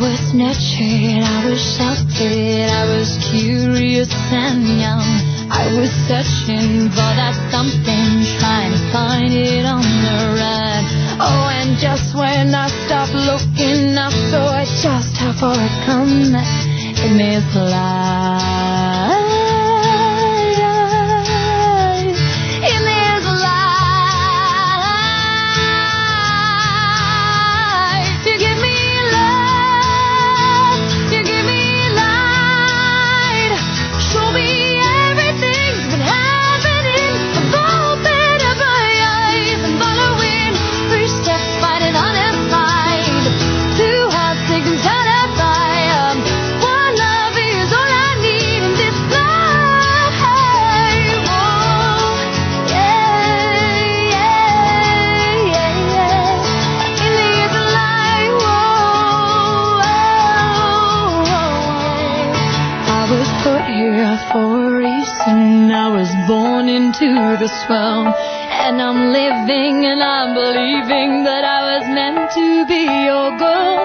nurtured, I was sheltered, I was curious and young. I was searching for that something, trying to find it on the run. Oh, and just when I stopped looking, I saw just how far I'd come in this life. Here for a reason. I was born into this world. And I'm living and I'm believing that I was meant to be your girl.